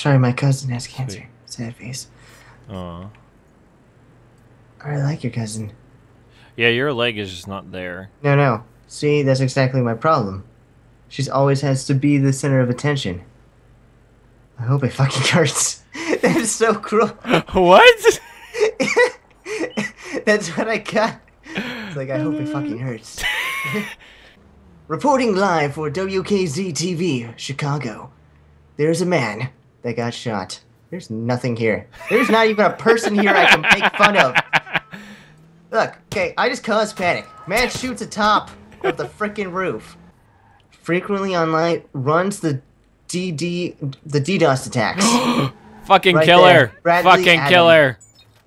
Sorry, my cousin has cancer. Sad face. Aw. I like your cousin. Yeah, your leg is just not there. No, no. See, that's exactly my problem. She's always has to be the center of attention. I hope it fucking hurts. that is so cruel. what? That's what I got. It's like, I hope it fucking hurts. Reporting live for WKZ TV, Chicago. There's a man that got shot. There's nothing here. There's not even a person here I can make fun of. Look, okay, I just caused panic. Man shoots atop of the freaking roof. Frequently online runs the DD the DDoS attacks. Fucking Right killer. Fucking Adam. killer.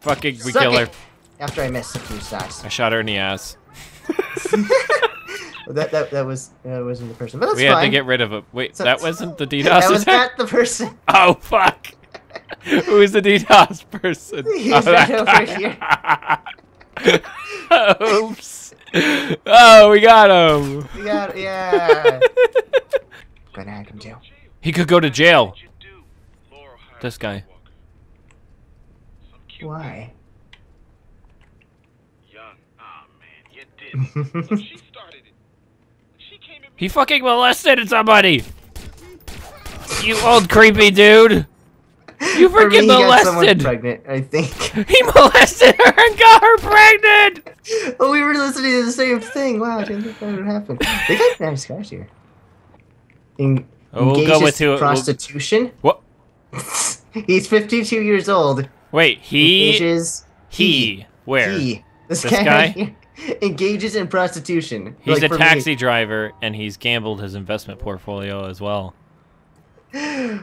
Fucking we Suck kill her. it. After I missed a few shots. I shot her in the ass. That that that was that wasn't the person, but that's we had to get rid of it. Wait, So- that wasn't the DDoS that was not the person. Oh fuck! Who's the DDoS person? He's oh, right that over here. Oops. Oh, we got him. We got yeah. Gonna hack him too. He could go to jail. This guy. Why? Young. Ah, man, you did. it. she started it. She came at me. He fucking molested somebody. You old creepy dude. You me, freaking got molested. pregnant. I think. He molested her and got her pregnant. oh, we were listening to the same thing. Wow, I didn't think that would happen. They got nice guys here. En- Oh, we'll go with who- we'll- prostitution. What? He's 52 years old. Wait, he engages. he where? He. This, This guy, guy? engages in prostitution. He's Like, a for me. taxi driver and he's gambled his investment portfolio as well.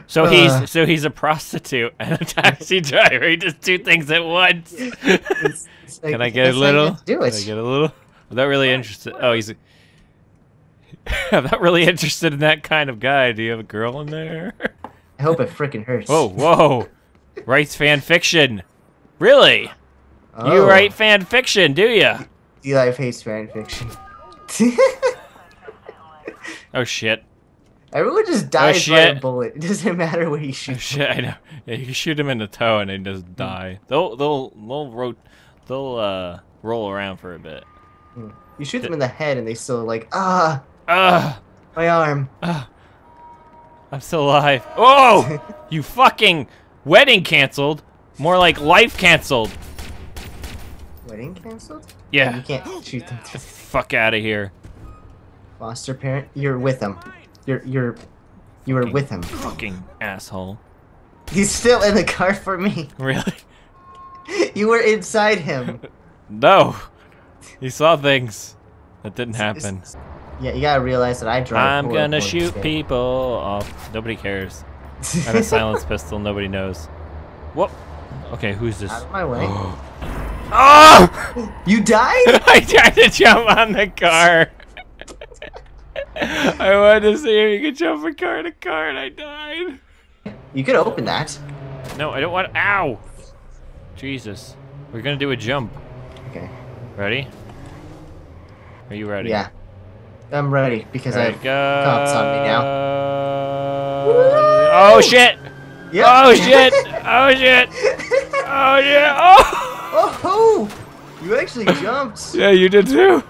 So he's Uh. so he's a prostitute and a taxi driver. He does two things at once. It's- it's like- Can I get a you little? Do Can I it. get a little? I'm not really interested. Oh, he's. I'm not really interested in that kind of guy. Do you have a girl in there? I hope it freaking hurts. Whoa, whoa! Writes fan fiction. Really? You Oh. write fan fiction, do you? Eli hates fanfiction. Oh shit! Everyone just dies by a bullet. It doesn't matter where you shoot. Oh shit! I know. Yeah, you shoot him in the toe and they just die. They'll they'll they'll ro- they'll uh roll around for a bit. You shoot them in the head and they still like, ah, Ugh! my arm. I'm still alive. Oh! you fucking wedding canceled. More like life canceled. Wedding canceled? Yeah. You can't shoot them. Fuck out of here. Foster parent, you're with them. You're you're you were with him. Fucking asshole. He's still in the car for me. Really? You were inside him. No. He saw things that didn't happen. Yeah, you gotta realize that I drive. I'm gonna shoot people off. Nobody cares. I have a silenced pistol, nobody knows. What? Okay, who's this? Out of my way. Oh. Oh! you died? I tried to jump on the car. I wanted to see if you could jump from car to car, and I died. You could open that. No, I don't want. Ow! Jesus. We're gonna do a jump. Okay. Ready? Are you ready? Yeah. I'm ready because I have go. cops on me now. Oh shit! Yep. Oh, oh, oh shit! Oh shit! Oh shit! Oh! Oh, you actually jumped. Yeah, you did too.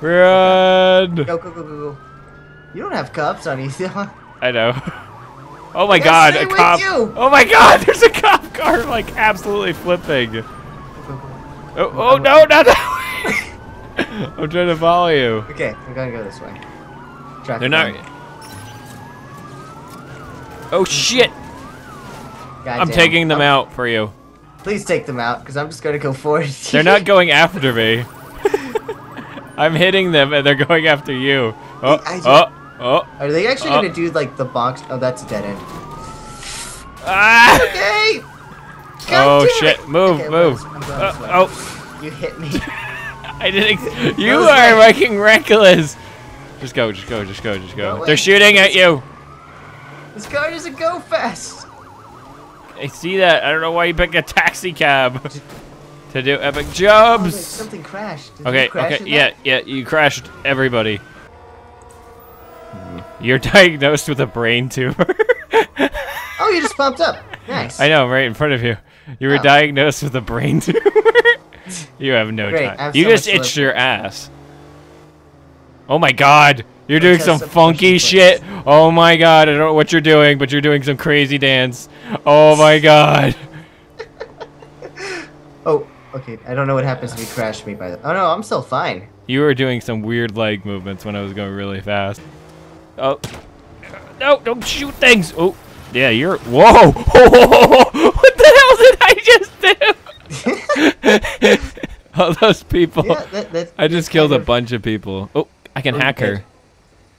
Run! Go, go, go, go, go. You don't have cops on you, huh? I know. Oh my god, a cop! you. Oh my god, there's a cop car like absolutely flipping. Oh, oh no, not that way! I'm trying to follow you. Okay, I'm gonna go this way. Traffic They're not. Oh shit! I'm Goddamn. taking them out for you. Please take them out, because I'm just gonna go forward. They're not going after me. I'm hitting them and they're going after you. Oh, oh, oh. Are they actually Oh. gonna do like the box? Oh, that's a dead end. Ah! Okay. Oh God damn shit! it. Move, Okay, I'm move. going I'm going Uh, oh, You hit me. I didn't. You are like- making reckless. Just go, just go, just go, just Go away. They're shooting at you. this car doesn't go fast. I see that. I don't know why you pick a taxi cab to do epic Oh, wait, jobs. something crashed. Did Okay, crash okay, yeah, yeah. You crashed everybody. You're diagnosed with a brain tumor. Oh, you just popped up. Nice. I know, right in front of you. You were Oh. diagnosed with a brain tumor. you have no Great, time. have You so just itched your ass. Oh my god. You're doing some some funky shit. Oh my god. I don't know what you're doing, but you're doing some crazy dance. Oh my god. Oh, okay. I don't know what happens if you crash me by the. Oh no, I'm still fine. You were doing some weird leg movements when I was going really fast. Oh. No, don't shoot things. Oh. Yeah, you're. Whoa. what the hell did I just do? All those people. Yeah, that, I just killed a bunch of people. Oh, I can Oh, hack her.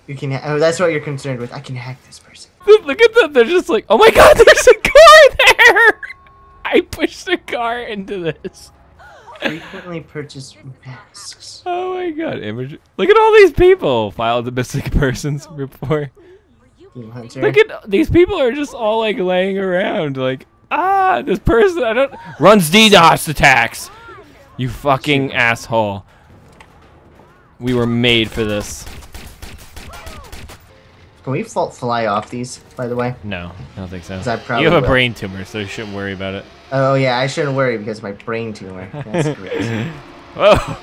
You can. Ha- oh, that's what you're concerned with. I can hack this person. Look at them. They're just like, oh my god, there's a car there. I pushed a car into this. Frequently purchase masks. Oh my god, image. Look at all these people. File the missing persons report. Hunter. Look at these people are just all like laying around like ah this person I don't runs DDoS attacks. You fucking asshole. We were made for this. Can we fly off these, by the way? No, I don't think so. I probably you have a will. brain tumor, so you shouldn't worry about it. Oh yeah, I shouldn't worry because of my brain tumor. That's great. Whoa!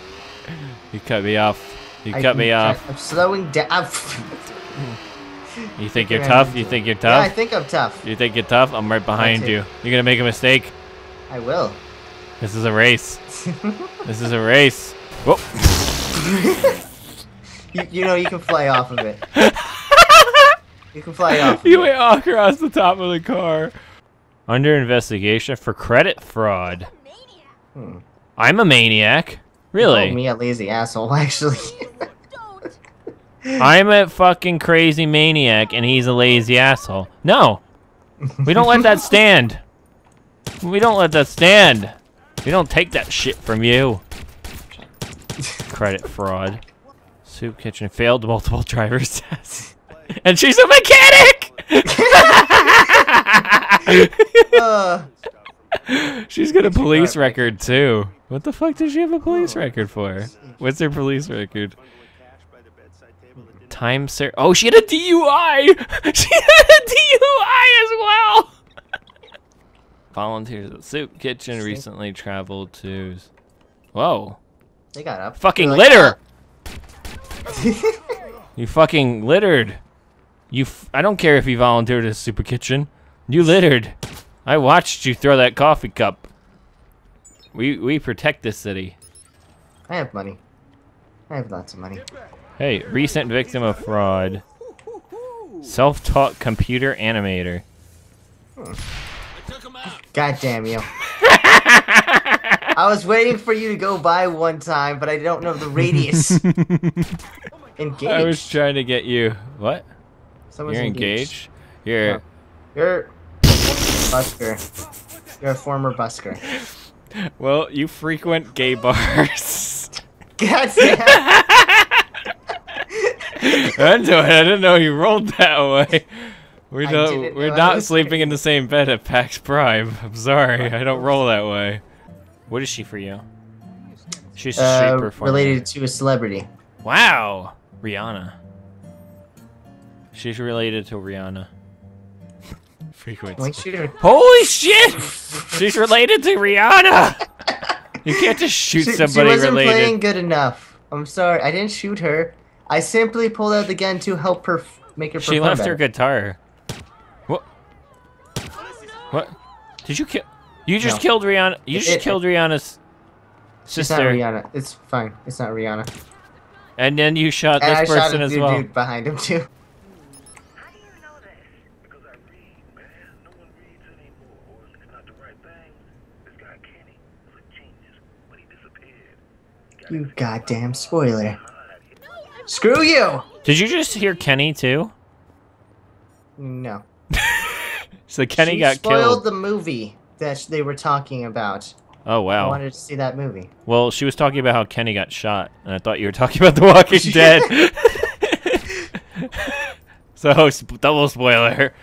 You cut me off. You I cut me off. I'm slowing down. You think you're tough? You think you're yeah, I think I'm tough. You think you're tough? I'm right behind you. You're gonna make a mistake. I will. This is a race. This is a race. Whoa! You, you know, you can fly off of it. You can fly off. You went all across the top of the car. Under investigation for credit fraud. Hmm. I'm a maniac. Oh, Really? me a lazy asshole, actually. I'm a fucking crazy maniac and he's a lazy asshole. No. We don't let that stand. We don't let that stand. We don't take that shit from you. Credit fraud. Soup kitchen failed multiple driver's tests. And she's a mechanic! uh, She's got a police record too. What the fuck does she have a police record for? What's her police record? Time ser- Oh, she had a DUI! She had a DUI as well! Volunteers at Soup Kitchen recently traveled to. Whoa. they got up. Fucking like, litter! You fucking littered. You. F- I don't care if you volunteered at Super Kitchen. You littered. I watched you throw that coffee cup. We we protect this city. I have money. I have lots of money. Hey, recent victim of fraud. Self-taught computer animator. God damn you. I was waiting for you to go by one time, but I don't know the radius. engaged. I was trying to get you. What? Someone's You're engaged? You're. No. You're busker. You're a former busker. Well, you frequent gay bars. God damn. That's I didn't know you rolled that way. We don't, we're not sleeping in the same bed at PAX Prime. I'm sorry. I don't roll that way. What is she for you? She's a street Uh, performer. related to a celebrity. Wow, Rihanna. She's related to Rihanna. Frequency. Holy shit! She's related to Rihanna. You can't just shoot She, she wasn't related. playing good enough. I'm sorry. I didn't shoot her. I simply pulled out the gun to help her f- make her She perform left better. her guitar. What? What? Did you kill? You just No. killed Rihanna. You It- just it- killed Rihanna's sister. It's not sister, Rihanna. It's fine. It's not Rihanna. and then you shot And this I shot person a as dude, well. dude behind him too. How do you know that? Because I read, man. No one reads anymore, or at least not the right thing. This guy Kenny was a genius, but he disappeared. He got You goddamn spoiler. Screw you. Did you just hear Kenny too? No. So Kenny she got spoiled killed. the movie that they were talking about. Oh wow! I wanted to see that movie. Well, she was talking about how Kenny got shot, and I thought you were talking about The Walking Dead. so, sp- double spoiler.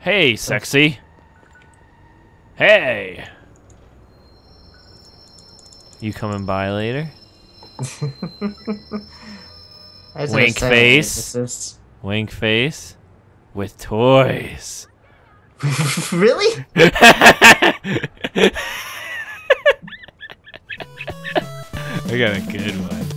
Hey, sexy. Hey. You coming by later? Wink face. This Wink face. With toys. really? I got a good one.